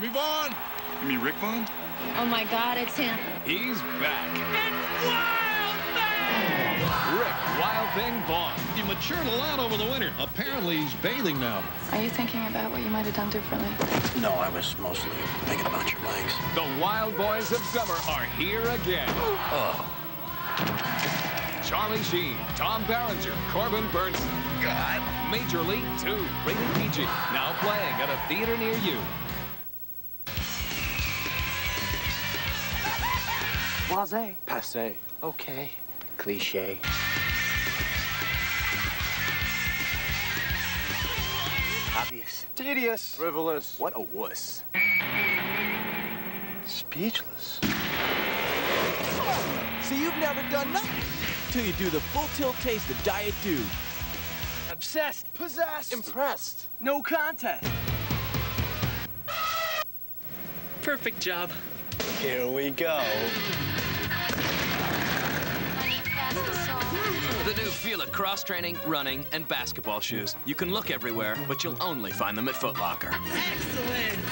Give me Vaughn. You mean Rick Vaughn? Oh my God, it's him. He's back. It's Wild Thing! Rick Wild Thing Vaughn. He matured a lot over the winter. Apparently, he's bathing now. Are you thinking about what you might have done differently? No, I was mostly thinking about your legs. The Wild Boys of Summer are here again. Oh. Charlie Sheen, Tom Berenger, Corbin Bernsen. God. Major League 2, rated PG. Now playing at a theater near you. Blase. Passe. Okay. Cliche. Obvious. Tedious. Frivolous. What a wuss. Speechless. So you've never done nothing till you do the full tilt taste of Diet Dew. Obsessed. Possessed. Impressed. No contest. Perfect job. Here we go. The new Fila cross training, running, and basketball shoes. You can look everywhere, but you'll only find them at Foot Locker. Excellent!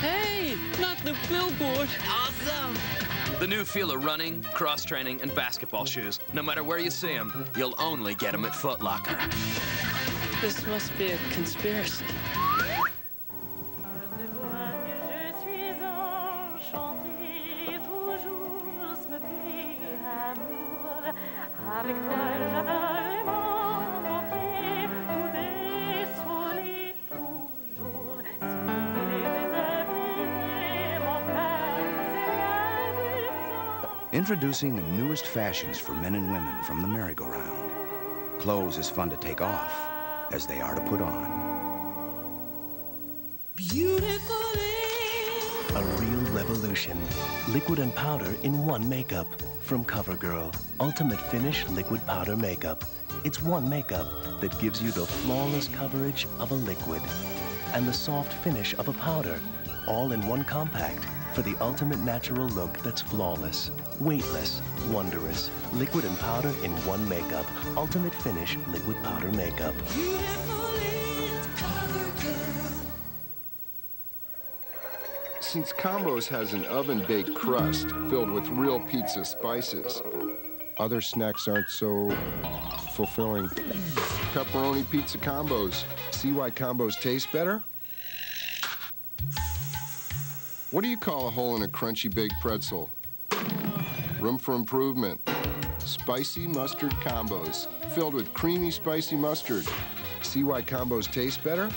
Hey, not the billboard. Awesome! The new Fila running, cross training, and basketball shoes. No matter where you see them, you'll only get them at Foot Locker. This must be a conspiracy. Introducing the newest fashions for men and women from the merry-go-round. Clothes as fun to take off as they are to put on. Beautifully! A real revolution. Liquid and powder in one makeup. From CoverGirl, Ultimate Finish Liquid Powder Makeup. It's one makeup that gives you the flawless coverage of a liquid and the soft finish of a powder, all in one compact for the ultimate natural look that's flawless, weightless, wondrous. Liquid and powder in one makeup. Ultimate Finish Liquid Powder Makeup. Since Combos has an oven-baked crust filled with real pizza spices, other snacks aren't so fulfilling. Pepperoni pizza combos. See why combos taste better? What do you call a hole in a crunchy baked pretzel? Room for improvement. Spicy mustard combos, filled with creamy spicy mustard. See why combos taste better?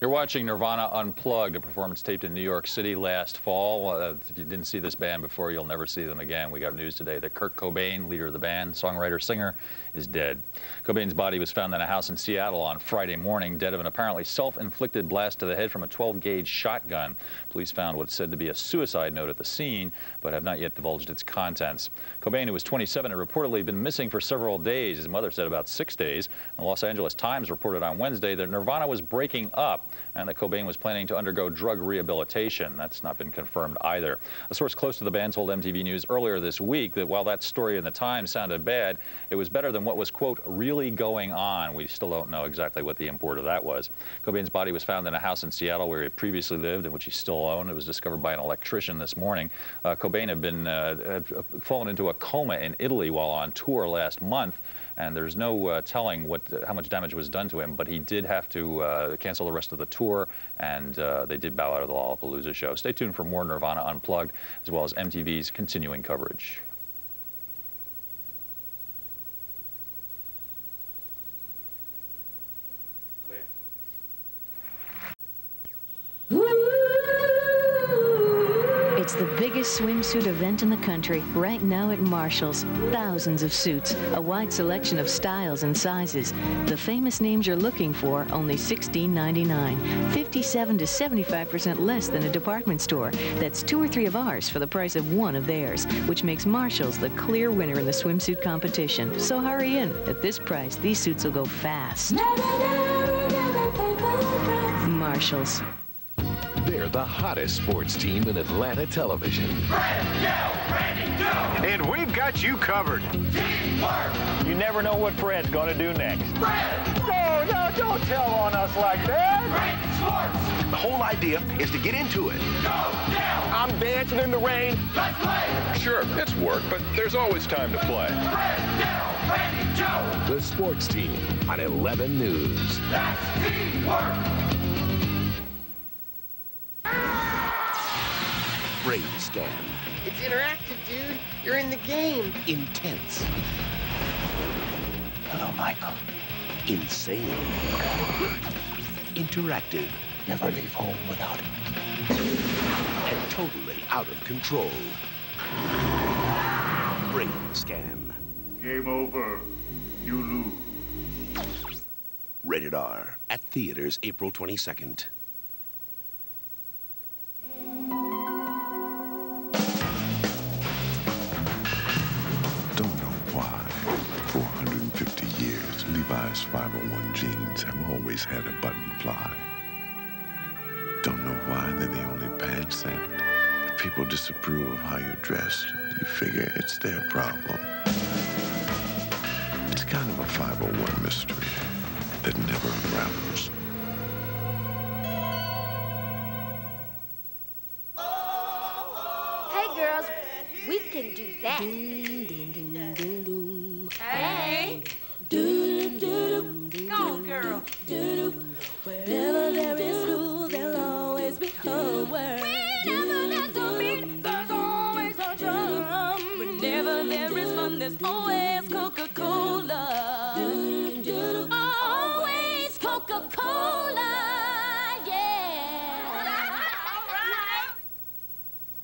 You're watching Nirvana Unplugged, a performance taped in New York City last fall. Uh, if you didn't see this band before, you'll never see them again. We got news today that Kurt Cobain, leader of the band, songwriter, singer, is dead. Cobain's body was found in a house in Seattle on Friday morning, dead of an apparently self-inflicted blast to the head from a 12-gauge shotgun. Police found what's said to be a suicide note at the scene, but have not yet divulged its contents. Cobain, who was 27, had reportedly been missing for several days. His mother said about six days. The Los Angeles Times reported on Wednesday that Nirvana was breaking up and that Cobain was planning to undergo drug rehabilitation. That's not been confirmed either. A source close to the band told MTV News earlier this week that while that story in the Times sounded bad, it was better than what was, quote, really going on. We still don't know exactly what the import of that was. Cobain's body was found in a house in Seattle where he previously lived and which he still owned. It was discovered by an electrician this morning. Uh, Cobain had been uh, had fallen into a coma in Italy while on tour last month and there's no uh, telling what how much damage was done to him, but he did have to uh, cancel the rest of the tour, and uh, they did bow out of the Lollapalooza show. Stay tuned for more Nirvana Unplugged, as well as MTV's continuing coverage. It's the biggest swimsuit event in the country right now at Marshall's. Thousands of suits, a wide selection of styles and sizes. The famous names you're looking for, only $16.99. 57 to 75% less than a department store. That's two or three of ours for the price of one of theirs, which makes Marshall's the clear winner in the swimsuit competition. So hurry in. At this price, these suits will go fast. Marshalls. They're the hottest sports team in Atlanta television. And we've got you covered. You never know what Fred's going to do next. No, no, tell on us like that. The whole idea is to get into it. I'm dancing in the rain. Let's play! Sure, it's work, but there's always time to play. The sports team on 11 News. That's teamwork. Brain scan. It's interactive, dude. You're in the game. Intense. Hello, Michael. Insane. Interactive. Never leave home without it. And totally out of control. Brain scan. Game over. You lose. Rated R. At theaters April 22nd. Levi's 501 jeans have always had a button fly. Don't know why they're the only pants that if people disapprove of how you're dressed, you figure it's their problem. It's kind of a 501 mystery that never unravels. Hey, girls, we can do that.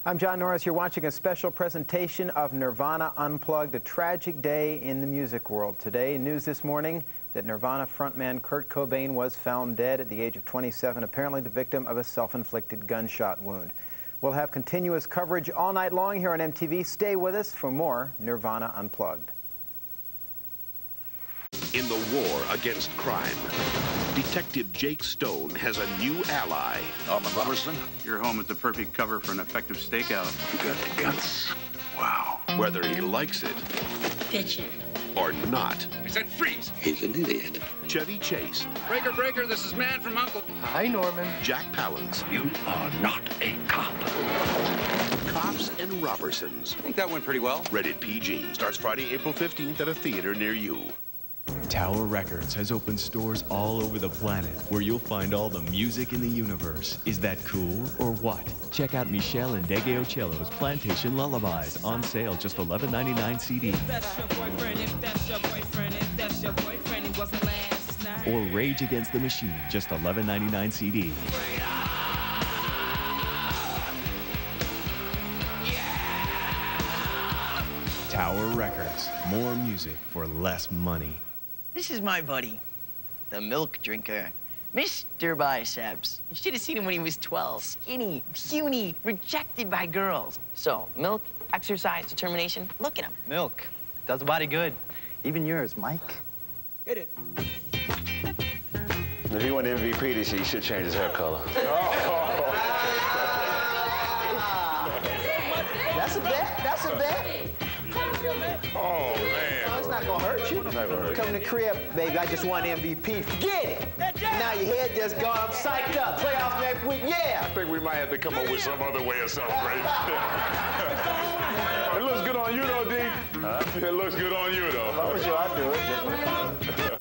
I'm John Norris. You're watching a special presentation of Nirvana Unplugged, a tragic day in the music world. Today, news this morning that Nirvana frontman Kurt Cobain was found dead at the age of 27, apparently the victim of a self-inflicted gunshot wound. We'll have continuous coverage all night long here on MTV. Stay with us for more Nirvana Unplugged. In the war against crime, Detective Jake Stone has a new ally. Oh, Alma Robberson, your home is the perfect cover for an effective stakeout. You got the guts. Wow. Whether he likes it Pitch it. or not, I said freeze. he's an idiot. Chevy Chase, Breaker, breaker, this is Man from Uncle. Hi, Norman. Jack Palance, You are not a cop. Cops and Robbersons. I think that went pretty well. Rated PG. Starts Friday, April 15th at a theater near you. Tower Records has opened stores all over the planet where you'll find all the music in the universe. Is that cool or what? Check out Me'Shell Ndegeocello's Plantation Lullabies on sale just $11.99 CD. That's your boyfriend, if that's your boyfriend, if that's your boyfriend, he wasn't last night. Or Rage Against the Machine, just $11.99 CD. Tower Records, more music for less money. This is my buddy, the milk drinker, Mr. Biceps. You should have seen him when he was 12. Skinny, puny, rejected by girls. So, milk, exercise, determination, look at him. Milk. Does the body good. Even yours, Mike. Hit it. If he won MVP this year, he should change his hair color. That's a bet. That's a bet. Oh, man. No, it's not gonna hurt you. It's not gonna hurt Come to the crib, baby. I just won MVP. Forget it. Now your head just gone. I'm psyched up. Playoffs next week. Yeah. I think we might have to come up with some other way of celebrating. it looks good on you, though, D. It looks good on you, though. I'm sure I do it.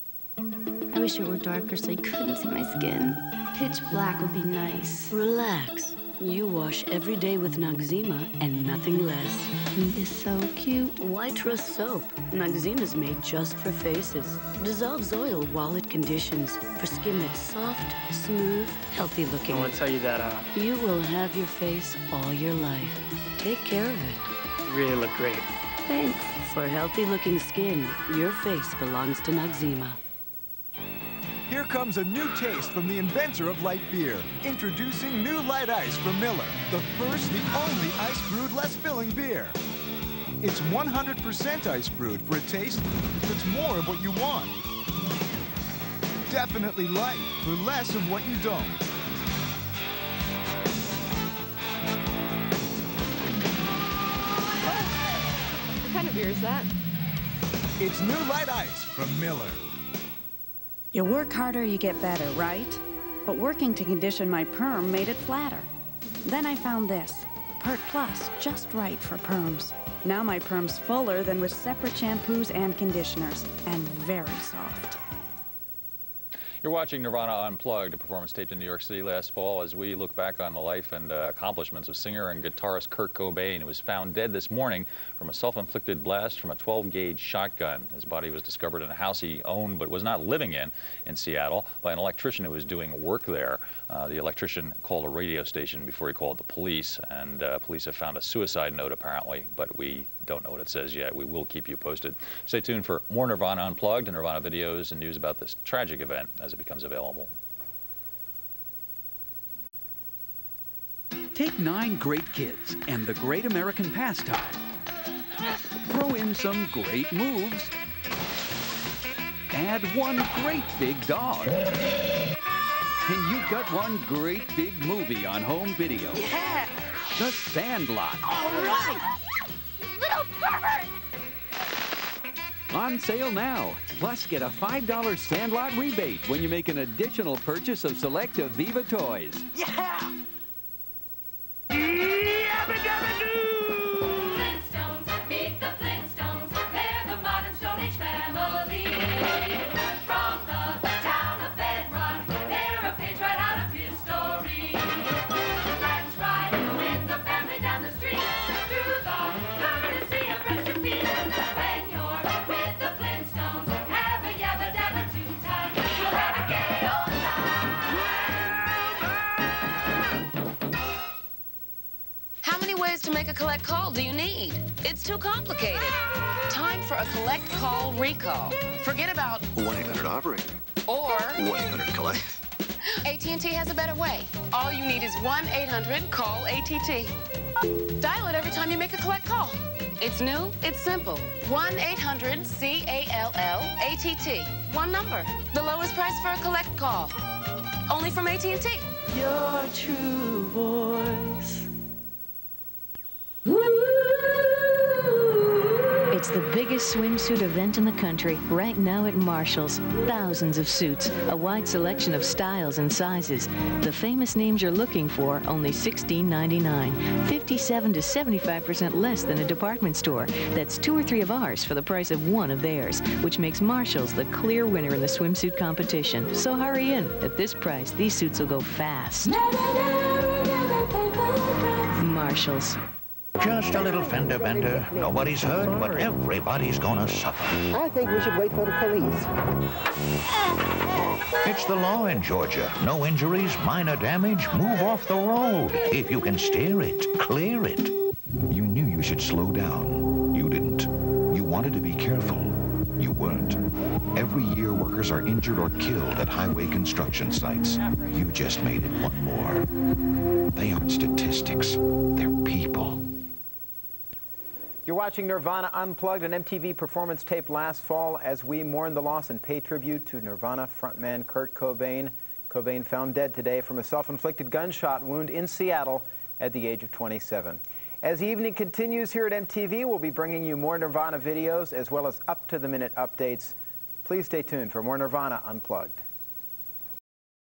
I wish it were darker so you couldn't see my skin. Pitch black would be nice. Relax. You wash every day with Noxzema and nothing less. He is so cute. Why trust soap? Noxzema's made just for faces. Dissolves oil while it conditions for skin that's soft, smooth, healthy looking. I want to tell you that uh, You will have your face all your life. Take care of it. you really look great. Thanks. For healthy looking skin, your face belongs to Noxzema. Here comes a new taste from the inventor of light beer. Introducing new light ice from Miller, the first, the only ice brewed, less filling beer. It's 100% ice brewed for a taste that's more of what you want. Definitely light for less of what you don't. What kind of beer is that? It's new light ice from Miller. You work harder, you get better, right? But working to condition my perm made it flatter. Then I found this, Pert Plus, just right for perms. Now my perm's fuller than with separate shampoos and conditioners, and very soft. You're watching Nirvana Unplugged, a performance taped in New York City last fall as we look back on the life and uh, accomplishments of singer and guitarist Kurt Cobain, who was found dead this morning from a self-inflicted blast from a 12-gauge shotgun. His body was discovered in a house he owned but was not living in in Seattle by an electrician who was doing work there. Uh, the electrician called a radio station before he called the police, and uh, police have found a suicide note apparently, but we don't know what it says yet. We will keep you posted. Stay tuned for more Nirvana Unplugged and Nirvana videos and news about this tragic event as it becomes available. Take nine great kids and the great American pastime. Throw in some great moves. Add one great big dog. And you've got one great big movie on home video. Yeah! The Sandlot. All right! On sale now. Plus, get a $5 Sandlot rebate when you make an additional purchase of select Aviva toys. Yeah! It's too complicated. Time for a collect call recall. Forget about 1-800-OPERATOR. or 1-800-COLLECT. AT&T has a better way. All you need is 1-800-CALL-ATT. Dial it every time you make a collect call. It's new, it's simple. 1-800-C-A-L-L-A-T-T. One number. The lowest price for a collect call. Only from AT&T. Your true voice. It's the biggest swimsuit event in the country right now at Marshall's. Thousands of suits, a wide selection of styles and sizes. The famous names you're looking for, only $16.99. 57 to 75% less than a department store. That's two or three of ours for the price of one of theirs, which makes Marshall's the clear winner in the swimsuit competition. So hurry in. At this price, these suits will go fast. Marshall's. Just a little fender bender. Nobody's hurt, but everybody's gonna suffer. I think we should wait for the police. It's the law in Georgia. No injuries, minor damage, move off the road. If you can steer it, clear it. You knew you should slow down. You didn't. You wanted to be careful. You weren't. Every year, workers are injured or killed at highway construction sites. You just made it one more. They aren't statistics. They're. You're watching Nirvana Unplugged, an MTV performance taped last fall as we mourn the loss and pay tribute to Nirvana frontman Kurt Cobain. Cobain found dead today from a self-inflicted gunshot wound in Seattle at the age of 27. As the evening continues here at MTV, we'll be bringing you more Nirvana videos as well as up-to-the-minute updates. Please stay tuned for more Nirvana Unplugged.